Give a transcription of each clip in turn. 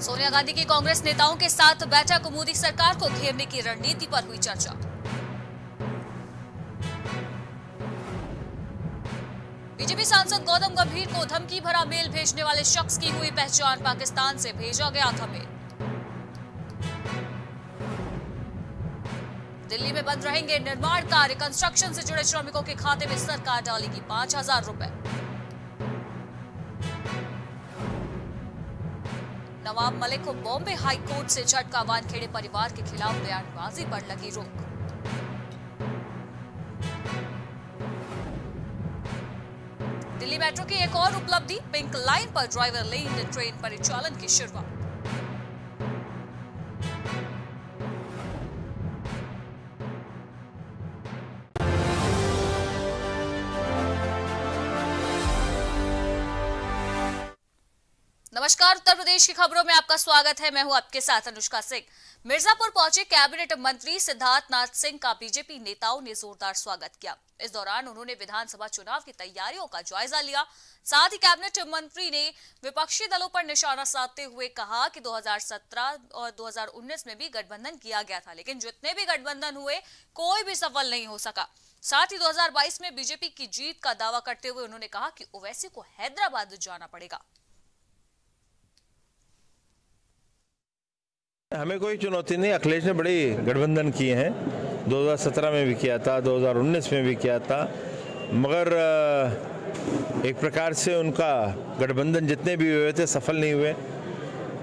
सोनिया गांधी की कांग्रेस नेताओं के साथ बैठक, मोदी सरकार को घेरने की रणनीति पर हुई चर्चा। बीजेपी सांसद गौतम गंभीर को धमकी भरा मेल भेजने वाले शख्स की हुई पहचान पाकिस्तान से भेजा गया था मेल। दिल्ली में बंद रहेंगे निर्माण कार्य, कंस्ट्रक्शन से जुड़े श्रमिकों के खाते में सरकार डालेगी पाँच हज़ार रुपए। नवाब मलिक को बॉम्बे हाई कोर्ट से झटका वानखेड़े परिवार के खिलाफ बयानबाजी पर लगी रोक। दिल्ली मेट्रो की एक और उपलब्धि, पिंक लाइन पर ड्राइवर लेन ट्रेन परिचालन की शुरुआत। नमस्कार, उत्तर प्रदेश की खबरों में आपका स्वागत है। मैं हूँ आपके साथ अनुष्का सिंह। मिर्जापुर पहुँचे कैबिनेट मंत्री सिद्धार्थ नाथ सिंह का बीजेपी नेताओं ने जोरदार स्वागत किया। इस दौरान उन्होंने विधानसभा चुनाव की तैयारियों का जायजा लिया। साथ ही कैबिनेट मंत्री ने विपक्षी दलों पर निशाना साधते हुए कहा कि 2017 और 2019 में भी गठबंधन किया गया था, लेकिन जितने भी गठबंधन हुए, कोई भी सफल नहीं हो सका। साथ ही 2022 में बीजेपी की जीत का दावा करते हुए उन्होंने कहा कि ओवैसी को हैदराबाद जाना पड़ेगा। हमें कोई चुनौती नहीं, अखिलेश ने बड़े गठबंधन किए हैं। 2017 में भी किया था 2019 में भी किया था। मगर एक प्रकार से उनका गठबंधन जितने भी हुए थे, सफल नहीं हुए।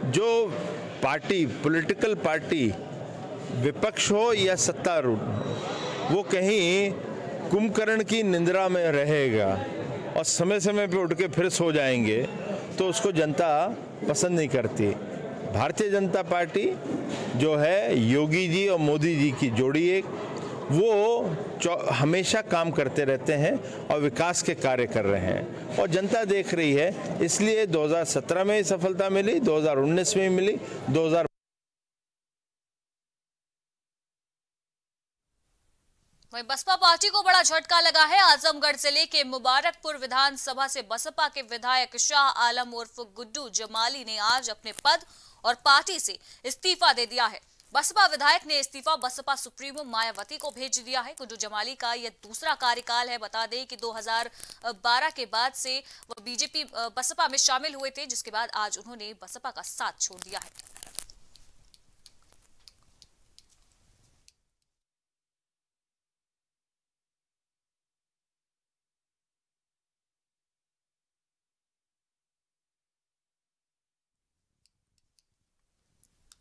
जो पार्टी, पॉलिटिकल पार्टी विपक्ष हो या सत्तारूढ़, वो कहीं कुंभकर्ण की निंद्रा में रहेगा और समय समय पे उठ के फिर सो जाएँगे तो उसको जनता पसंद नहीं करती। भारतीय जनता पार्टी जो है योगी जी और मोदी जी की जोड़ी एक, वो हमेशा काम करते रहते हैं और विकास के कार्य कर रहे हैं। और जनता देख रही है, इसलिए 2017 में सफलता मिली 2019 में मिली 2000 वहीं बसपा पार्टी को बड़ा झटका लगा है। आजमगढ़ ज़िले के मुबारकपुर विधानसभा से बसपा के विधायक शाह आलम उर्फ़ गुड्डू जमाली ने आज अपने पद और पार्टी से इस्तीफा दे दिया है। बसपा विधायक ने इस्तीफा, बसपा सुप्रीमो मायावती को भेज दिया है। कुंजू जमाली का यह दूसरा कार्यकाल है। बता दें कि 2012 के बाद से वह बीजेपी, बसपा में शामिल हुए थे, जिसके बाद आज उन्होंने बसपा का साथ छोड़ दिया है।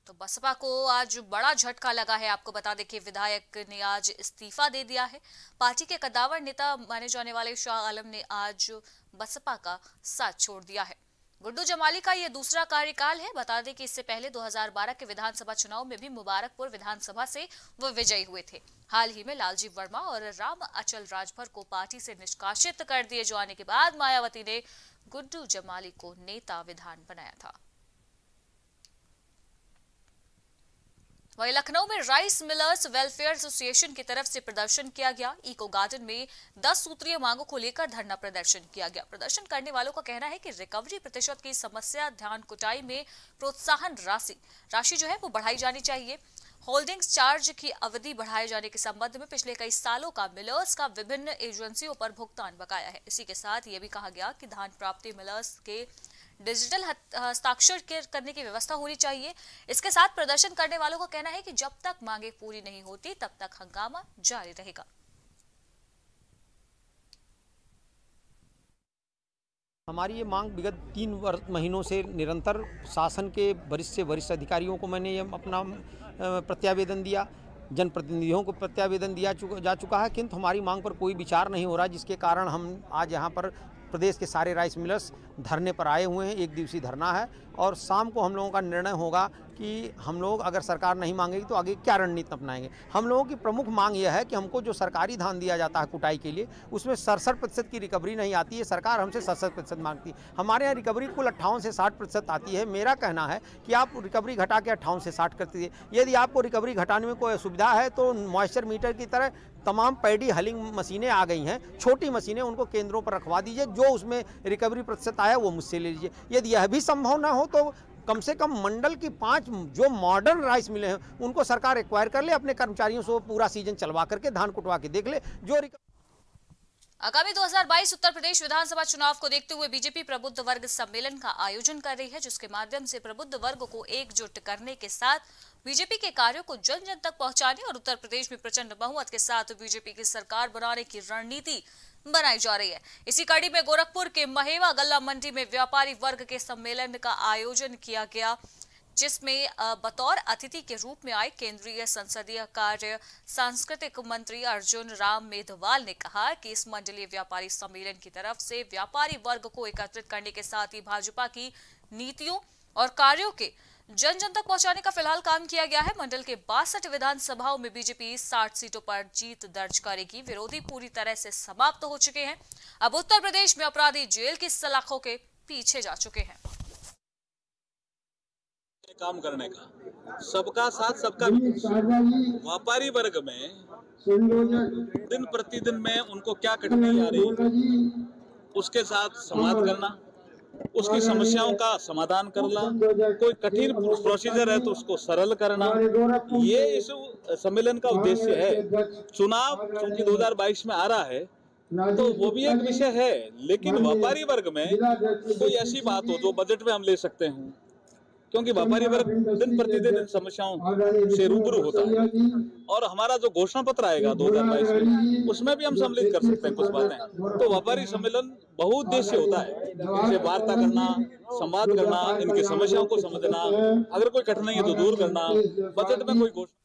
तो बसपा को आज बड़ा झटका लगा है। आपको बता दें कि विधायक ने आज इस्तीफा दे दिया है। पार्टी के कदावर नेता माने जाने वाले शाह आलम ने आज बसपा का साथ छोड़ दिया है। गुड्डू जमाली का यह दूसरा कार्यकाल है। बता दें कि इससे पहले 2012 के विधानसभा चुनाव में भी मुबारकपुर विधानसभा से वो विजयी हुए थे। हाल ही में लालजी वर्मा और राम अचल राजभर को पार्टी से निष्कासित कर दिए जाने के बाद मायावती ने गुड्डू जमाली को नेता विधान बनाया था। वहीं लखनऊ में राइस मिलर्स वेलफेयर एसोसिएशन की तरफ़ से प्रदर्शन किया गया। इको गार्डन में 10 सूत्रीय मांगों को लेकर धरना प्रदर्शन किया गया। प्रदर्शन करने वालों का कहना है कि रिकवरी प्रतिशत की समस्या ध्यान कुटाई में प्रोत्साहन राशि। राशि जो है वो बढ़ाई जानी चाहिए। होल्डिंग्स चार्ज की अवधि बढ़ाए जाने के संबंध में पिछले कई सालों का मिलर्स का विभिन्न एजेंसियों पर भुगतान बकाया है। इसी के साथ ये भी कहा गया कि धान प्राप्ति मिलर्स के डिजिटल हस्ताक्षर करने की व्यवस्था होनी चाहिए। इसके साथ प्रदर्शन करने वालों का कहना है कि जब तक मांगे पूरी नहीं होती, तब तक हंगामा जारी रहेगा। हमारी ये मांग विगत तीन महीनों से निरंतर शासन के वरिष्ठ से वरिष्ठ अधिकारियों को मैंने ये अपना प्रत्यावेदन दिया, जनप्रतिनिधियों को प्रत्यावेदन दिया चुका, जा चुका है। किंतु हमारी मांग पर कोई विचार नहीं हो रहा, जिसके कारण हम आज यहाँ पर प्रदेश के सारे राइस मिलर्स धरने पर आए हुए हैं। एक दिवसीय धरना है और शाम को हम लोगों का निर्णय होगा कि हम लोग अगर सरकार नहीं मांगेगी तो आगे क्या रणनीति अपनाएँगे? हम लोगों की प्रमुख मांग यह है कि हमको जो सरकारी धान दिया जाता है कुटाई के लिए, उसमें सड़सठ प्रतिशत की रिकवरी नहीं आती है। सरकार हमसे सड़सठ प्रतिशत मांगती है। हमारे यहाँ रिकवरी कुल अट्ठावन से साठ प्रतिशत आती है। मेरा कहना है कि आप रिकवरी घटा के अट्ठावन से साठ कर दीजिए। यदि आपको रिकवरी घटाने में कोई असुविधा है तो मॉइस्चर मीटर की तरह तमाम पैडी हलिंग मशीनें आ गई हैं। छोटी मशीनें उनको केंद्रों पर रखवा दीजिए। जो उसमें रिकवरी प्रतिशत आया वो मुझसे ले लीजिए। यदि यह भी संभव ना हो तो कम से कम मंडल की पाँच जो मॉडर्न राइस मिले हैं, उनको सरकार एक्वायर कर ले, अपने कर्मचारियों से पूरा सीज़न चलवा करके धान कुटवा के देख ले, जो आगामी 2022 उत्तर प्रदेश विधानसभा चुनाव को देखते हुए बीजेपी प्रबुद्ध वर्ग सम्मेलन का आयोजन कर रही है, जिसके माध्यम से प्रबुद्ध वर्ग को एकजुट करने के साथ बीजेपी के कार्यों को जन जन तक पहुँचाने और उत्तर प्रदेश में प्रचंड बहुमत के साथ बीजेपी की सरकार बनाने की रणनीति बनाई जा रही है। इसी कड़ी में गोरखपुर के महेवा गल्ला मंडी में व्यापारी वर्ग के सम्मेलन का आयोजन किया गया, जिसमें बतौर अतिथि के रूप में आए केंद्रीय संसदीय कार्य सांस्कृतिक मंत्री अर्जुन राम मेघवाल ने कहा कि इस मंडलीय व्यापारी सम्मेलन की तरफ़ से व्यापारी वर्ग को एकत्रित करने के साथ ही भाजपा की नीतियों और कार्यों के जन जन तक पहुँचाने का फ़िलहाल काम किया गया है। मंडल के बासठ विधानसभाओं में बीजेपी 60 सीटों पर जीत दर्ज करेगी। विरोधी पूरी तरह से समाप्त हो चुके हैं। अब उत्तर प्रदेश में अपराधी जेल की सलाखों के पीछे जा चुके हैं। काम करने का। सबका साथ सबका व्यापारी वर्ग में दिन प्रतिदिन में उनको क्या कठिनाई आ रही उसके साथ संवाद करना। उसकी समस्याओं का समाधान करना, कोई कठिन प्रोसीजर है तो उसको सरल करना, ये इस सम्मेलन का उद्देश्य है। चुनाव क्योंकि 2022 में आ रहा है तो वो भी एक विषय है, लेकिन व्यापारी वर्ग में कोई ऐसी बात हो जो बजट में हम ले सकते हैं। क्योंकि व्यापारी वर्ग दिन प्रतिदिन इन समस्याओं से रूबरू होता है। और हमारा जो घोषणा पत्र आएगा दो हज़ार बाईस में उसमें भी हम सम्मिलित कर सकते हैं कुछ बातें। तो व्यापारी सम्मेलन बहुउद्देश्य होता है। इनसे वार्ता करना संवाद करना इनकी समस्याओं को समझना अगर कोई कठिनाई है तो दूर करना बजट में कोई घोषणा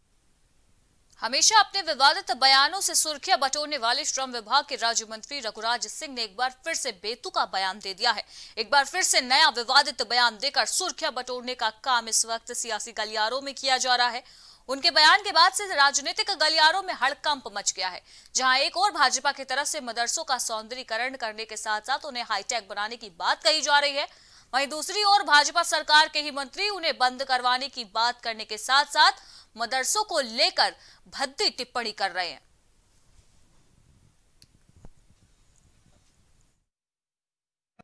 हमेशा अपने विवादित बयानों से सुर्खियाँ बटोरने वाले श्रम विभाग के राज्य मंत्री रघुराज सिंह ने एक बार फिर से बेतु का बयान दे दिया है। एक बार फिर से नया विवादित बयान देकर सुर्खियाँ बटोरने का काम इस वक्त सियासी गलियारों में किया जा रहा है। उनके बयान के बाद से राजनीतिक गलियारों में हड़कंप मच गया है, जहाँ एक और भाजपा की तरफ़ से मदरसों का सौंदर्यकरण करने के साथ साथ उन्हें हाईटेक बनाने की बात कही जा रही है। वहीं दूसरी ओर भाजपा सरकार के ही मंत्री उन्हें बंद करवाने की बात करने के साथ साथ मदरसों को लेकर भद्दी टिप्पणी कर रहे हैं।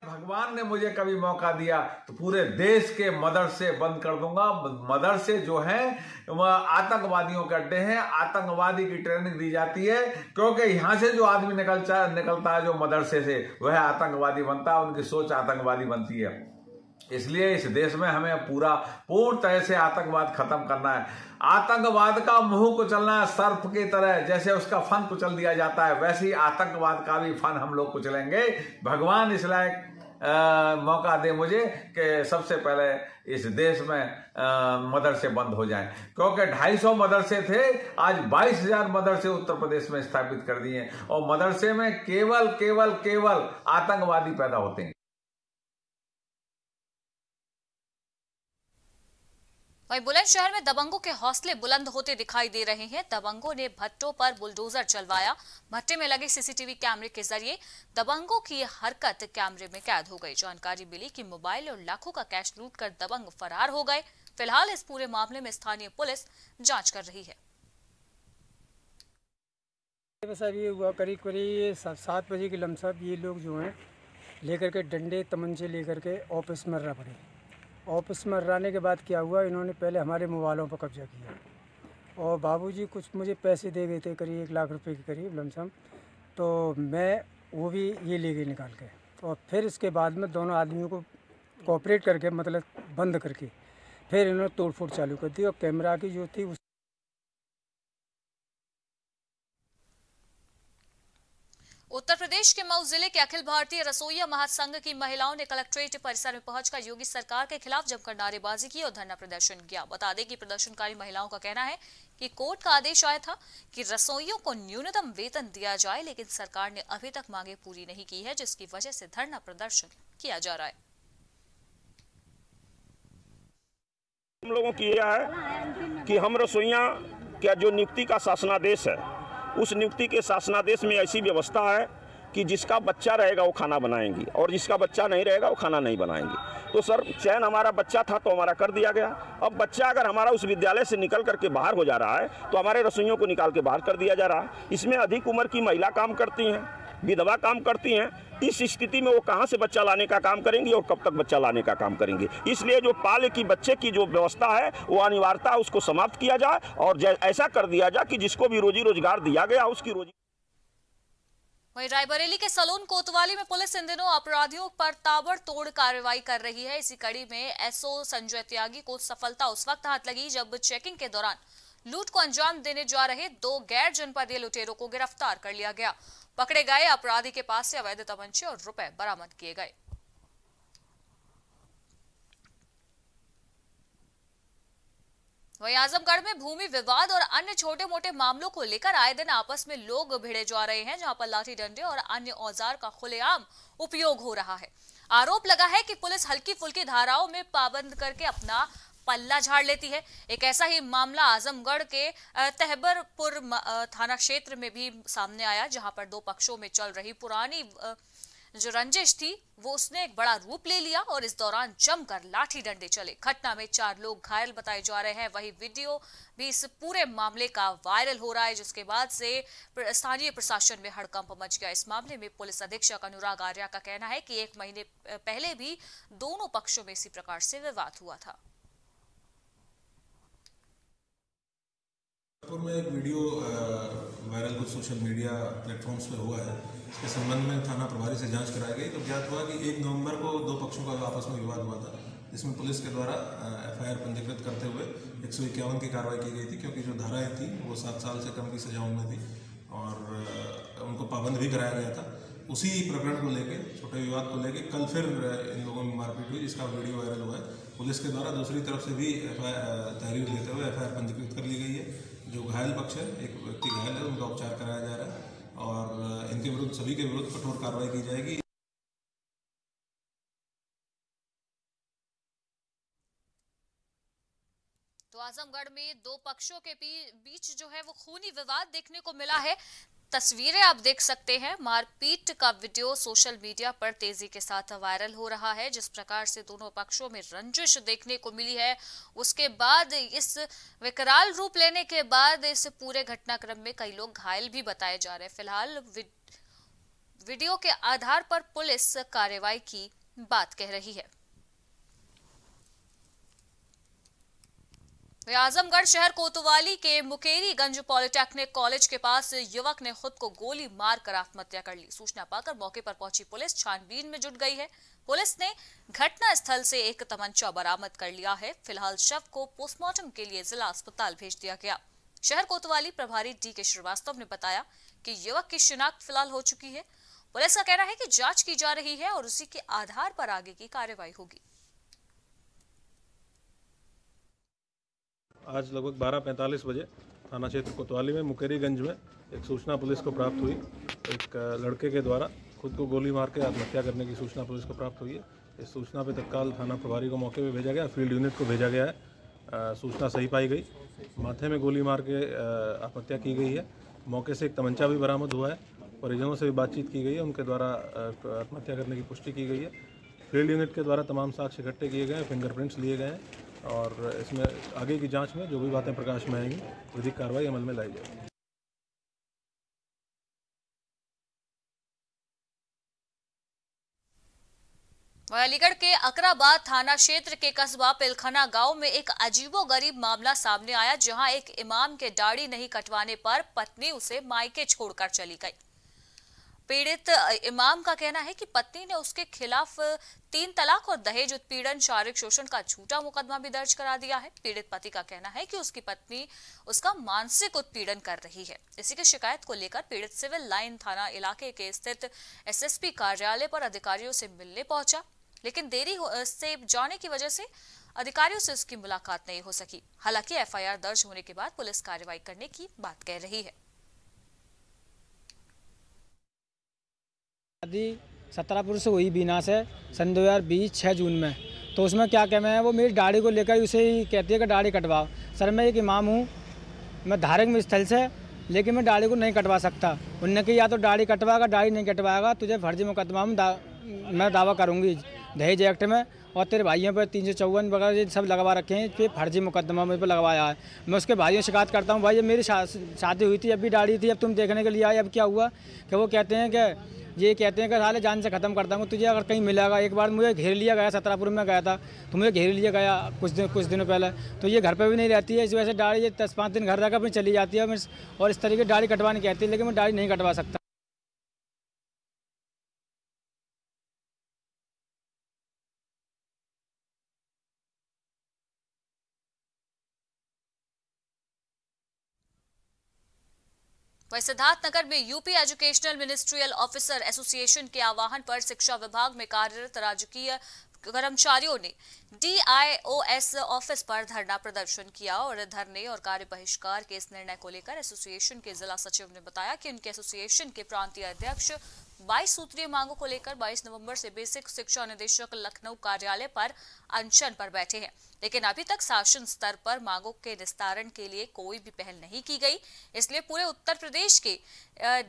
भगवान ने मुझे कभी मौका दिया तो पूरे देश के मदरसे बंद कर दूँगा। मदरसे जो हैं आतंकवादियों के अड्डे हैं। आतंकवादी की ट्रेनिंग दी जाती है, क्योंकि यहाँ से जो आदमी निकलता निकलता है जो मदरसे से, वह आतंकवादी बनता है, उनकी सोच आतंकवादी बनती है। इसलिए इस देश में हमें पूरा पूर्ण तरह से आतंकवाद खत्म करना है। आतंकवाद का मुँह को चलना है सर्फ की तरह जैसे उसका फन कुचल दिया जाता है वैसे ही आतंकवाद का भी फन हम लोग कुचलेंगे। भगवान इस लायक मौका दे मुझे कि सबसे पहले इस देश में मदरसे बंद हो जाएँ। क्योंकि 250 मदरसे थे आज 22,000 मदरसे उत्तर प्रदेश में स्थापित कर दिए और मदरसे में केवल केवल केवल आतंकवादी पैदा होते हैं। वहीं बुलंदशहर में दबंगों के हौसले बुलंद होते दिखाई दे रहे हैं। दबंगों ने भट्टों पर बुलडोजर चलवाया। भट्टे में लगे सीसीटीवी कैमरे के ज़रिए दबंगों की हरकत कैमरे में कैद हो गई। जानकारी मिली कि मोबाइल और लाखों का कैश लूट कर दबंग फरार हो गए। फ़िलहाल इस पूरे मामले में स्थानीय पुलिस जाँच कर रही है। करीब करीब सात बजे के लमसब ये लोग जो हैं लेकर के डंडे तमंचे लेकर के ऑफ़िस में रह पड़े। ऑफ़िस में रहने के बाद क्या हुआ, इन्होंने पहले हमारे मोबाइलों पर कब्जा किया। और बाबूजी कुछ मुझे पैसे दे गए थे करीब एक लाख रुपए के करीब लमसम तो मैं वो भी ये ले गई निकाल के। और फिर इसके बाद में दोनों आदमियों को कॉपरेट करके मतलब बंद करके, फिर इन्होंने तोड़फोड़ चालू कर दी। और कैमरा की जो थी उस उत्तर प्रदेश के मऊ ज़िले के अखिल भारतीय रसोईया महासंघ की महिलाओं ने कलेक्ट्रेट परिसर में पहुंचकर योगी सरकार के खिलाफ जमकर नारेबाजी की और धरना प्रदर्शन किया। बता दें कि प्रदर्शनकारी महिलाओं का कहना है कि कोर्ट का आदेश आया था कि रसोइयों को न्यूनतम वेतन दिया जाए, लेकिन सरकार ने अभी तक मांगे पूरी नहीं की है, जिसकी वजह से धरना प्रदर्शन किया जा रहा है। हम लोगों की यह है कि हम रसोइया क्या जो नियुक्ति का शासनादेश है उस नियुक्ति के शासनादेश में ऐसी व्यवस्था है कि जिसका बच्चा रहेगा वो खाना बनाएँगी और जिसका बच्चा नहीं रहेगा वो खाना नहीं बनाएँगी। तो सर चयन हमारा बच्चा था तो हमारा कर दिया गया। अब बच्चा अगर हमारा उस विद्यालय से निकल करके बाहर हो जा रहा है तो हमारे रसोइयों को निकाल के बाहर कर दिया जा रहा है। इसमें अधिक उम्र की महिला काम करती हैं। विधवा काम करती हैं, इस स्थिति में वो कहाँ से बच्चा लाने का काम करेंगी और कब तक बच्चा लाने का काम करेंगे? इसलिए जो पाले की बच्चे की जो व्यवस्था है, वो अनिवार्यता उसको समाप्त किया जाए और ऐसा कर दिया जाए कि जिसको भी रोजी रोज़गार दिया गया उसकी रोजी वहीं रायबरेली के सलून कोतवाली में पुलिस इन दिनों अपराधियों पर ताबड़तोड़ कार्रवाई कर रही है। इसी कड़ी में एसओ संजय त्यागी को सफलता उस वक्त हाथ लगी जब चेकिंग के दौरान लूट को अंजाम देने जा रहे दो गैर जनपदीय लुटेरों को गिरफ़्तार कर लिया गया। पकड़े गए अपराधी के पास से अवैध तमंचे और रुपए बरामद किए गए। वहीं आजमगढ़ में भूमि विवाद और अन्य छोटे मोटे मामलों को लेकर आए दिन आपस में लोग भिड़े जा रहे हैं, जहाँ पर लाठी डंडे और अन्य औज़ार का खुलेआम उपयोग हो रहा है। आरोप लगा है कि पुलिस हल्की फुल्की धाराओं में पाबंद करके अपना पल्ला झाड़ लेती है। एक ऐसा ही मामला आजमगढ़ के तहबरपुर थाना क्षेत्र में भी सामने आया, जहाँ पर दो पक्षों में चल रही पुरानी जो रंजिश थी, वो उसने एक बड़ा रूप ले लिया और इस दौरान जमकर लाठी डंडे चले। घटना में चार लोग घायल बताए जा रहे हैं। वही वीडियो भी इस पूरे मामले का वायरल हो रहा है, जिसके बाद से स्थानीय प्रशासन में हड़कंप मच गया। इस मामले में पुलिस अधीक्षक अनुराग आर्या का कहना है कि एक महीने पहले भी दोनों पक्षों में इसी प्रकार से विवाद हुआ था। जयपुर में एक वीडियो वायरल कुछ सोशल मीडिया प्लेटफॉर्म्स पे हुआ है। इसके संबंध में थाना प्रभारी से जाँच कराई गई। तो ज्ञात हुआ कि एक नवंबर को दो पक्षों का आपस में विवाद हुआ था, जिसमें पुलिस के द्वारा एफआईआर पंजीकृत करते हुए एक सौ इक्यावन की कार्रवाई की गई थी, क्योंकि जो धाराएँ थी, वो सात साल से कम की सजाओं में थी और उनको पाबंद भी कराया गया था। उसी प्रकरण को लेकर छोटे विवाद को लेकर कल फिर इन लोगों में मारपीट हुई, जिसका वीडियो वायरल हुआ है। पुलिस के द्वारा दूसरी तरफ़ से भी एफ़ तहरीर लेते हुए एफआईआर पंजीकृत कर ली गई है। जो घायल पक्ष है, एक व्यक्ति घायल है, उनका उपचार कराया जा रहा है और इनके विरुद्ध, सभी के विरुद्ध कठोर कार्रवाई की जाएगी। तो आजमगढ़ में दो पक्षों के बीच जो है, वो खूनी विवाद देखने को मिला है। तस्वीरें आप देख सकते हैं। मारपीट का वीडियो सोशल मीडिया पर तेज़ी के साथ वायरल हो रहा है। जिस प्रकार से दोनों पक्षों में रंजिश देखने को मिली है, उसके बाद इस विकराल रूप लेने के बाद इस पूरे घटनाक्रम में कई लोग घायल भी बताए जा रहे हैं। फ़िलहाल वीडियो के आधार पर पुलिस कार्रवाई की बात कह रही है। आजमगढ़ शहर कोतवाली के मुकेरीगंज पॉलिटेक्निक कॉलेज के पास युवक ने खुद को गोली मारकर आत्महत्या कर ली। सूचना पाकर मौके पर पहुँची पुलिस। छानबीन में जुट गई है। पुलिस ने घटना स्थल से एक तमंचा बरामद कर लिया है। फ़िलहाल शव को पोस्टमार्टम के लिए जिला अस्पताल भेज दिया गया। शहर कोतवाली प्रभारी डी के श्रीवास्तव ने बताया कि युवक की शिनाख्त फ़िलहाल हो चुकी है। पुलिस का कहना है कि जाँच की जा रही है और उसी के आधार पर आगे की कार्यवाही होगी। आज लगभग बारह पैंतालीस बजे थाना क्षेत्र कोतवाली में, मुकेरीगंज में एक सूचना पुलिस को प्राप्त हुई। एक लड़के के द्वारा खुद को गोली मार के आत्महत्या करने की सूचना पुलिस को प्राप्त हुई है। इस सूचना पर तत्काल थाना प्रभारी को मौके पर भेजा गया, फ़ील्ड यूनिट को भेजा गया है। सूचना सही पाई गई। माथे में गोली मार के आत्महत्या की गई है। मौके से एक तमंचा भी बरामद हुआ है परिजनों से भी बातचीत की गई है। उनके द्वारा आत्महत्या करने की पुष्टि की गई है। फ़ील्ड यूनिट के द्वारा तमाम साक्ष्य इकट्ठे किए गए हैं, फिंगरप्रिंट्स लिए गए हैं। और इसमें आगे की जाँच में जो भी बातें प्रकाश में आएँगी, विधिक कार्रवाई अमल में लाई जाएगी। अलीगढ़ के अकराबाद थाना क्षेत्र के कस्बा पिलखना गाँव में एक अजीबो गरीब मामला सामने आया, जहाँ एक इमाम के दाढ़ी नहीं कटवाने पर पत्नी उसे मायके छोड़कर चली गई। पीड़ित इमाम का कहना है कि पत्नी ने उसके खिलाफ तीन तलाक और दहेज उत्पीड़न, शारीरिक शोषण का झूठा मुकदमा भी दर्ज करा दिया है। पीड़ित पति का कहना है कि उसकी पत्नी उसका मानसिक उत्पीड़न कर रही है। इसी की शिकायत को लेकर पीड़ित सिविल लाइन थाना इलाके के स्थित एसएसपी कार्यालय पर अधिकारियों से मिलने पहुँचा, लेकिन देरी से जाने की वजह से अधिकारियों से उसकी मुलाकात नहीं हो सकी। हालाँकि एफआईआर दर्ज होने के बाद पुलिस कार्रवाई करने की बात कह रही है। शादी सत्रहपुर से हुई बीना से सन दो हज़ार बीस छः जून में। तो उसमें क्या कहना है वो मेरी दाढ़ी को लेकर उसे ही कहती है कि दाढ़ी कटवाओ। सर मैं एक इमाम हूँ मैं धार्मिक स्थल से लेकिन मैं दाढ़ी को नहीं कटवा सकता। उनने कि या तो दाढ़ी कटवाएगा दाढ़ी नहीं कटवाएगा तुझे फर्जी मुकदमा में दा, मैं दावा करूँगी। दहेज एक्ट में और तेरे भाइयों पर तीन सौ चौवन वगैरह सब लगवा रखे हैं, फिर फर्जी मुकदमा मेरे पर लगवाया है। मैं उसके भाइयों से शिकायत करता हूँ, भाई मेरी शादी हुई थी, अब भी दाढ़ी थी, अब तुम देखने के लिए आए, अब क्या हुआ? कि वो कहते हैं कि, ये कहते हैं कि साले जान से ख़त्म कर दूँगा तुझे अगर कहीं मिलेगा, एक बार मुझे घेर लिया गया, सतरापुर में गया था तो मुझे घेर लिया गया कुछ दिन, कुछ दिनों पहले। तो ये घर पर भी नहीं रहती है, इस वजह से दाढ़ी ये दस पाँच दिन घर रहकर अपनी चली जाती है और इस तरीके दाढ़ी कटवानी कहती है, लेकिन मैं दाढ़ी नहीं कटवा सकता। वही सिद्धार्थनगर में UP educational ministerial officer association के आह्वान पर शिक्षा विभाग में कार्यरत राजकीय कर्मचारियों ने डीआईओएस ऑफ़िस पर धरना प्रदर्शन किया और धरने और कार्य बहिष्कार के इस निर्णय को लेकर एसोसिएशन के जिला सचिव ने बताया कि उनके एसोसिएशन के प्रांतीय अध्यक्ष 22 सूत्रीय मांगों को लेकर 22 नवंबर से बेसिक शिक्षा निदेशक लखनऊ कार्यालय पर अनशन पर बैठे हैं। लेकिन अभी तक शासन स्तर पर मांगों के निस्तारण के लिए कोई भी पहल नहीं की गई। इसलिए पूरे उत्तर प्रदेश के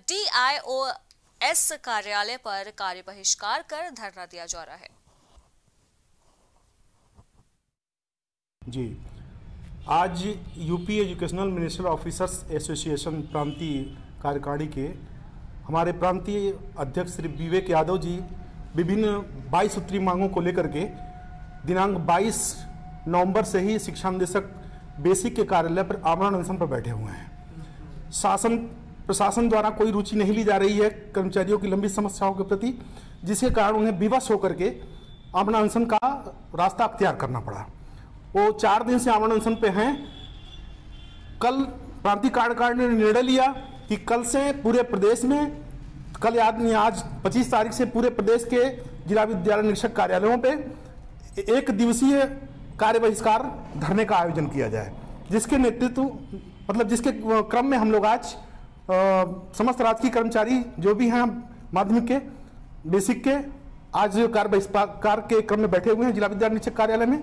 डीआईओएस कार्यालय पर कार्य बहिष्कार कर धरना दिया जा रहा है। जी। आज UP educational ministerial officers association प्रांतीय कार्यकारिणी के हमारे प्रांतीय अध्यक्ष श्री विवेक यादव जी विभिन्न बाईस सूत्री मांगों को लेकर के दिनांक 22 नवंबर से ही शिक्षा निदेशक बेसिक के कार्यालय पर आमरण अनशन पर बैठे हुए हैं। शासन, प्रशासन द्वारा कोई रुचि नहीं ली जा रही है कर्मचारियों की लंबी समस्याओं के प्रति, जिसके कारण उन्हें विवश होकर के आमरण अनशन का रास्ता अख्तियार करना पड़ा। वो चार दिन से आमरण अनशन पे हैं। कल प्रांतीय कार्यकारिणी ने निर्णय लिया। कि कल से पूरे प्रदेश में, कल याद नहीं, आज 25 तारीख से पूरे प्रदेश के जिला विद्यालय निरीक्षक कार्यालयों पे एक दिवसीय कार्य बहिष्कार धरने का आयोजन किया जाए, जिसके नेतृत्व मतलब जिसके क्रम में हम लोग आज समस्त राजकीय कर्मचारी जो भी हैं, माध्यमिक के, बेसिक के, आज कार्य बहिष्कार के क्रम में बैठे हुए हैं जिला विद्यालय निरीक्षक कार्यालय में।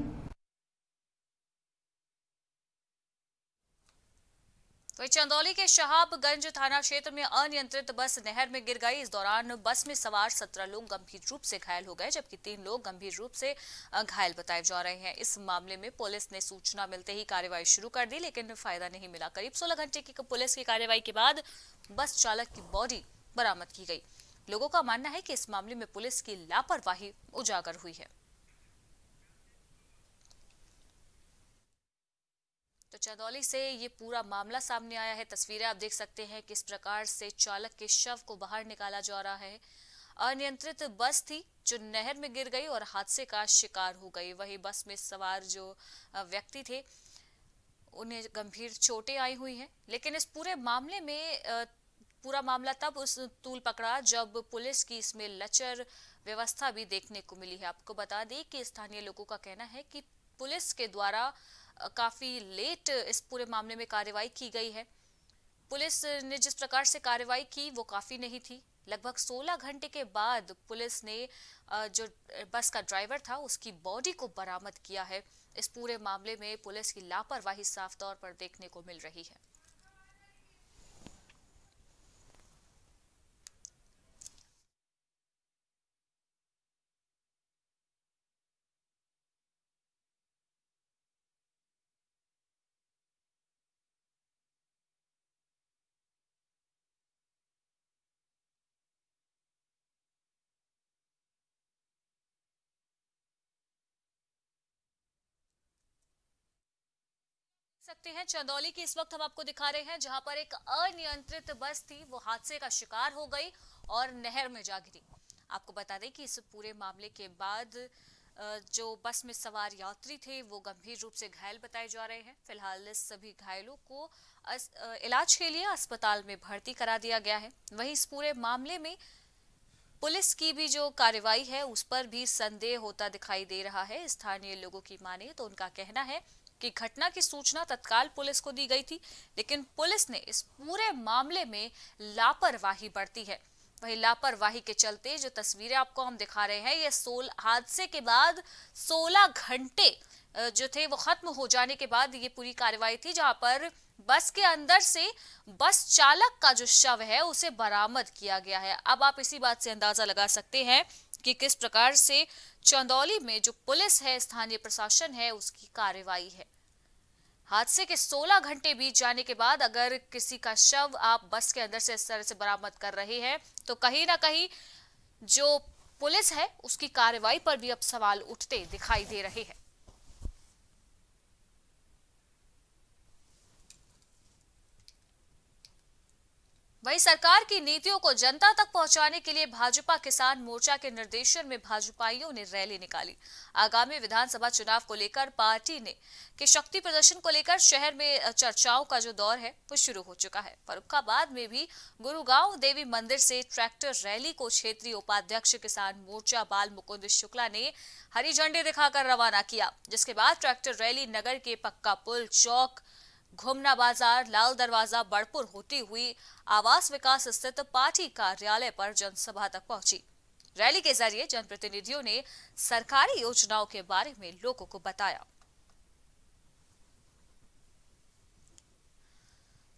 वही चंदौली के शहाबगंज थाना क्षेत्र में अनियंत्रित बस नहर में गिर गई। इस दौरान बस में सवार सत्रह लोग गंभीर रूप से घायल हो गए, जबकि तीन लोग गंभीर रूप से घायल बताए जा रहे हैं। इस मामले में पुलिस ने सूचना मिलते ही कार्रवाई शुरू कर दी, लेकिन फ़ायदा नहीं मिला। करीब सोलह घंटे की पुलिस की कार्रवाई के बाद बस चालक की बॉडी बरामद की गई। लोगों का मानना है कि इस मामले में पुलिस की लापरवाही उजागर हुई है। तो चंदौली से ये पूरा मामला सामने आया है। तस्वीरें आप देख सकते हैं किस प्रकार से चालक के शव को बाहर निकाला जा रहा है। अनियंत्रित बस थी जो नहर में गिर गई और हादसे का शिकार हो गई। वही बस में सवार जो व्यक्ति थे, उन्हें गंभीर चोटें आई हुई हैं। लेकिन इस पूरे मामले में पूरा मामला तब उस तूल पकड़ा जब पुलिस की इसमें लचर व्यवस्था भी देखने को मिली है। आपको बता दें कि स्थानीय लोगों का कहना है कि पुलिस के द्वारा काफ़ी लेट इस पूरे मामले में कार्रवाई की गई है। पुलिस ने जिस प्रकार से कार्रवाई की, वो काफ़ी नहीं थी। लगभग 16 घंटे के बाद पुलिस ने जो बस का ड्राइवर था, उसकी बॉडी को बरामद किया है। इस पूरे मामले में पुलिस की लापरवाही साफ़ तौर पर देखने को मिल रही है। सकते हैं। चंदौली की इस वक्त हम आपको दिखा रहे हैं, जहाँ पर एक अनियंत्रित बस थी, वो हादसे का शिकार हो गई और नहर में जा गिरी। आपको बता दें कि इस पूरे मामले के बाद जो बस में सवार यात्री थे, वो गंभीर रूप से घायल बताए जा रहे हैं। फ़िलहाल सभी घायलों को इलाज के लिए अस्पताल में भर्ती करा दिया गया है। वहीं इस पूरे मामले में पुलिस की भी जो कार्रवाई है, उस पर भी संदेह होता दिखाई दे रहा है। स्थानीय लोगों की माने तो उनका कहना है कि घटना की सूचना तत्काल पुलिस को दी गई थी, लेकिन पुलिस ने इस पूरे मामले में लापरवाही बरती है। वही लापरवाही के चलते जो तस्वीरें आपको हम दिखा रहे हैं, ये सोल, हादसे के बाद 16 घंटे जो थे वो खत्म हो जाने के बाद ये पूरी कार्रवाई थी, जहाँ पर बस के अंदर से बस चालक का जो शव है, उसे बरामद किया गया है। अब आप इसी बात से अंदाज़ा लगा सकते हैं कि किस प्रकार से चंदौली में जो पुलिस है, स्थानीय प्रशासन है, उसकी कार्रवाई है। हादसे के 16 घंटे बीत जाने के बाद अगर किसी का शव आप बस के अंदर से इस तरह से बरामद कर रहे हैं तो कहीं ना कहीं जो पुलिस है, उसकी कार्रवाई पर भी अब सवाल उठते दिखाई दे रहे हैं। वहीं सरकार की नीतियों को जनता तक पहुँचाने के लिए भाजपा किसान मोर्चा के निर्देशन में भाजपाइयों ने रैली निकाली। आगामी विधानसभा चुनाव को लेकर पार्टी ने, के शक्ति प्रदर्शन को लेकर शहर में चर्चाओं का जो दौर है, वो शुरू हो चुका है। फरुखाबाद में भी गुरुगांव देवी मंदिर से ट्रैक्टर रैली को क्षेत्रीय उपाध्यक्ष किसान मोर्चा बाल मुकुंद शुक्ला ने हरी झंडी दिखाकर रवाना किया, जिसके बाद ट्रैक्टर रैली नगर के पक्का पुल, चौक घुमना बाज़ार, लाल दरवाज़ा बड़पुर होती हुई आवास विकास स्थित पार्टी कार्यालय पर जनसभा तक पहुँची। रैली के ज़रिए जनप्रतिनिधियों ने सरकारी योजनाओं के बारे में लोगों को बताया।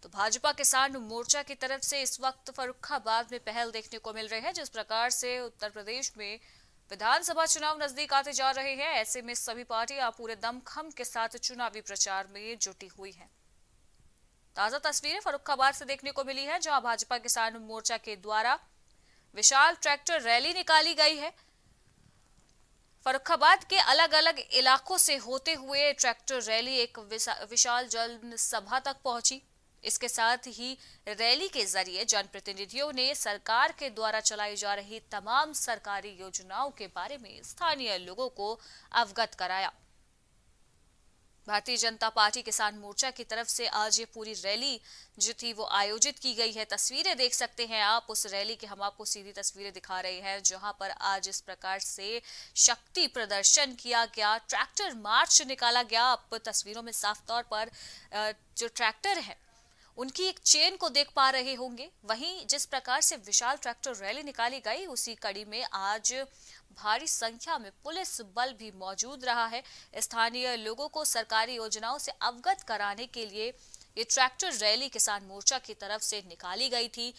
तो भाजपा किसान मोर्चा की तरफ़ से इस वक्त फरुखाबाद में पहल देखने को मिल रही है, जिस प्रकार से उत्तर प्रदेश में विधानसभा चुनाव नज़दीक आते जा रहे हैं, ऐसे में सभी पार्टियाँ पूरे दमखम के साथ चुनावी प्रचार में जुटी हुई हैं। ताज़ा तस्वीरें फरुखाबाद से देखने को मिली है, जहाँ भाजपा किसान मोर्चा के द्वारा विशाल ट्रैक्टर रैली निकाली गई है। फरुखाबाद के अलग अलग इलाकों से होते हुए ट्रैक्टर रैली एक विशाल जन सभा तक पहुँची। इसके साथ ही रैली के ज़रिए जनप्रतिनिधियों ने सरकार के द्वारा चलाई जा रही तमाम सरकारी योजनाओं के बारे में स्थानीय लोगों को अवगत कराया। भारतीय जनता पार्टी किसान मोर्चा की तरफ़ से आज ये पूरी रैली जो थी वो आयोजित की गई है। तस्वीरें देख सकते हैं आप, उस रैली की हम आपको सीधी तस्वीरें दिखा रहे हैं, जहाँ पर आज इस प्रकार से शक्ति प्रदर्शन किया गया, ट्रैक्टर मार्च निकाला गया। आप तस्वीरों में साफ़ तौर पर जो ट्रैक्टर है, उनकी एक चेन को देख पा रहे होंगे। वहीं जिस प्रकार से विशाल ट्रैक्टर रैली निकाली गई, उसी कड़ी में आज भारी संख्या में पुलिस बल भी मौजूद रहा है। स्थानीय लोगों को सरकारी योजनाओं से अवगत कराने के लिए ये ट्रैक्टर रैली किसान मोर्चा की तरफ़ से निकाली गई थी।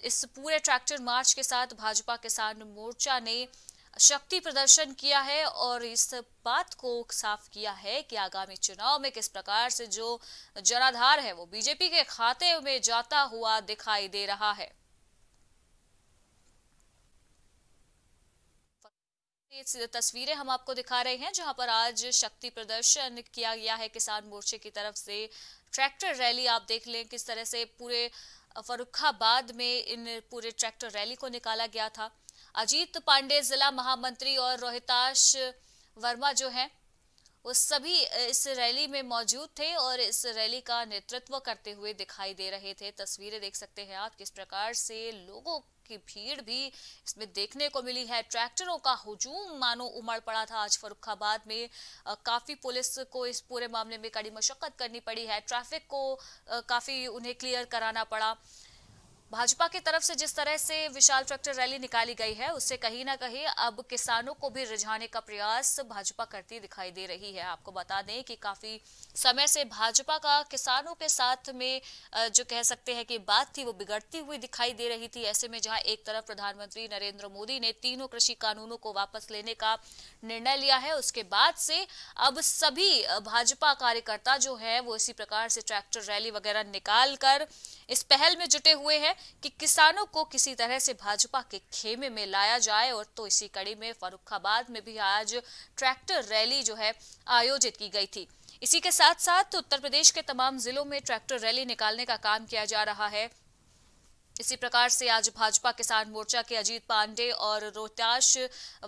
इस पूरे ट्रैक्टर मार्च के साथ भाजपा किसान मोर्चा ने शक्ति प्रदर्शन किया है और इस बात को साफ़ किया है कि आगामी चुनाव में किस प्रकार से जो जनाधार है वो बीजेपी के खाते में जाता हुआ दिखाई दे रहा है। तस्वीरें हम आपको दिखा रहे हैं, जहाँ पर आज शक्ति प्रदर्शन किया गया है किसान मोर्चे की तरफ़ से। ट्रैक्टर रैली आप देख लें किस तरह से पूरे फरुखाबाद में इन पूरे ट्रैक्टर रैली को निकाला गया था। अजीत पांडे जिला महामंत्री और रोहिताश वर्मा जो है, वो सभी इस रैली में मौजूद थे और इस रैली का नेतृत्व करते हुए दिखाई दे रहे थे। तस्वीरें देख सकते हैं आप किस प्रकार से लोगों की भीड़ भी इसमें देखने को मिली है। ट्रैक्टरों का हुजूम, मानो उमड़ पड़ा था आज फरुखाबाद में। काफ़ी पुलिस को इस पूरे मामले में कड़ी मशक्कत करनी पड़ी है। ट्रैफ़िक को काफ़ी उन्हें क्लियर कराना पड़ा। भाजपा की तरफ़ से जिस तरह से विशाल ट्रैक्टर रैली निकाली गई है, उससे कहीं ना कहीं अब किसानों को भी रिझाने का प्रयास भाजपा करती दिखाई दे रही है। आपको बता दें कि काफ़ी समय से भाजपा का किसानों के साथ में जो कह सकते हैं कि बात थी, वो बिगड़ती हुई दिखाई दे रही थी। ऐसे में जहाँ एक तरफ़ प्रधानमंत्री नरेंद्र मोदी ने तीनों कृषि कानूनों को वापस लेने का निर्णय लिया है, उसके बाद से अब सभी भाजपा कार्यकर्ता जो है, वो इसी प्रकार से ट्रैक्टर रैली वगैरह निकाल इस पहल में जुटे हुए हैं। कि किसानों को किसी तरह से भाजपा के खेमे में लाया जाए और तो इसी कड़ी में फरुखाबाद में भी आज ट्रैक्टर रैली जो है आयोजित की गई थी। इसी के साथ साथ उत्तर प्रदेश के तमाम जिलों में ट्रैक्टर रैली निकालने का काम किया जा रहा है। इसी प्रकार से आज भाजपा किसान मोर्चा के अजीत पांडे और रोहताश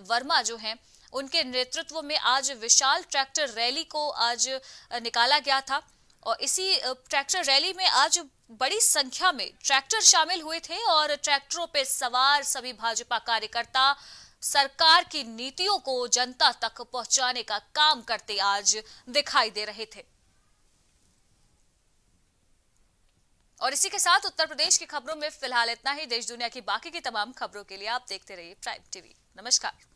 वर्मा जो हैं, उनके नेतृत्व में आज विशाल ट्रैक्टर रैली को आज निकाला गया था। और इसी ट्रैक्टर रैली में आज बड़ी संख्या में ट्रैक्टर शामिल हुए थे और ट्रैक्टरों पर सवार सभी भाजपा कार्यकर्ता सरकार की नीतियों को जनता तक पहुँचाने का काम करते आज दिखाई दे रहे थे। और इसी के साथ उत्तर प्रदेश की खबरों में फ़िलहाल इतना ही। देश दुनिया की बाकी की तमाम खबरों के लिए आप देखते रहिए प्राइम टीवी नमस्कार।